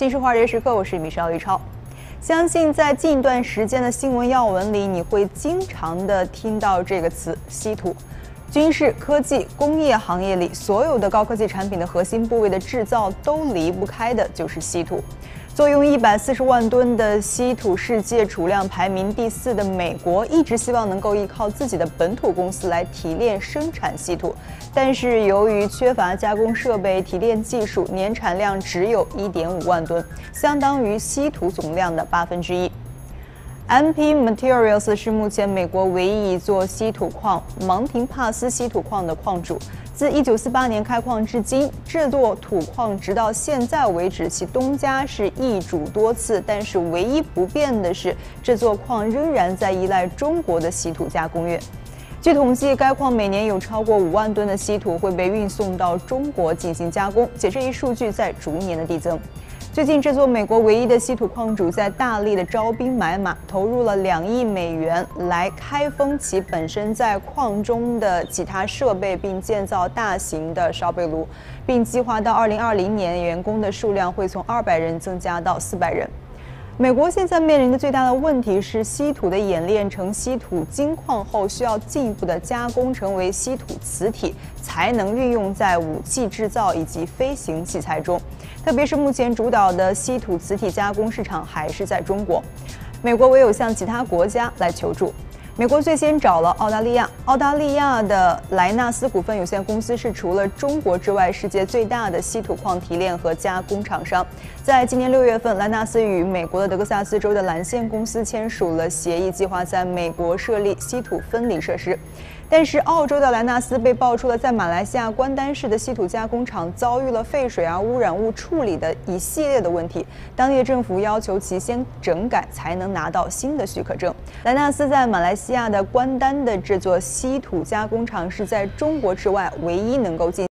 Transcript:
今日华尔街时刻，我是米少宇超。相信在近段时间的新闻要闻里，你会经常的听到这个词“稀土”。军事、科技、工业行业里，所有的高科技产品的核心部位的制造都离不开的就是稀土。坐拥一百四十万吨的稀土世界储量排名第四的美国，一直希望能够依靠自己的本土公司来提炼生产稀土，但是由于缺乏加工设备、提炼技术，年产量只有一点五万吨，相当于稀土总量的八分之一。MP Materials 是目前美国唯一一座稀土矿——芒廷帕斯稀土矿的矿主。自1948年开矿至今，这座土矿直到现在为止，其东家是易主多次，但是唯一不变的是，这座矿仍然在依赖中国的稀土加工业。据统计，该矿每年有超过五万吨的稀土会被运送到中国进行加工，且这一数据在逐年的递增。最近，这座美国唯一的稀土矿主在大力的招兵买马，投入了两亿美元来开封其本身在矿中的其他设备，并建造大型的烧杯炉，并计划到二零二零年，员工的数量会从二百人增加到四百人。美国现在面临的最大的问题是，稀土的冶炼成稀土金矿后，需要进一步的加工成为稀土磁体，才能运用在武器制造以及飞行器材中。特别是目前主导的稀土磁体加工市场还是在中国，美国唯有向其他国家来求助。美国最先找了澳大利亚，澳大利亚的莱纳斯股份有限公司是除了中国之外世界最大的稀土矿提炼和加工厂商。在今年六月份，莱纳斯与美国的德克萨斯州的蓝线公司签署了协议，计划在美国设立稀土分离设施。但是，澳洲的莱纳斯被爆出了在马来西亚关丹市的稀土加工厂遭遇了废水啊、污染物处理的一系列的问题。当地政府要求其先整改，才能拿到新的许可证。莱纳斯在马来西亚的关丹的这座稀土加工厂是在中国之外唯一能够进。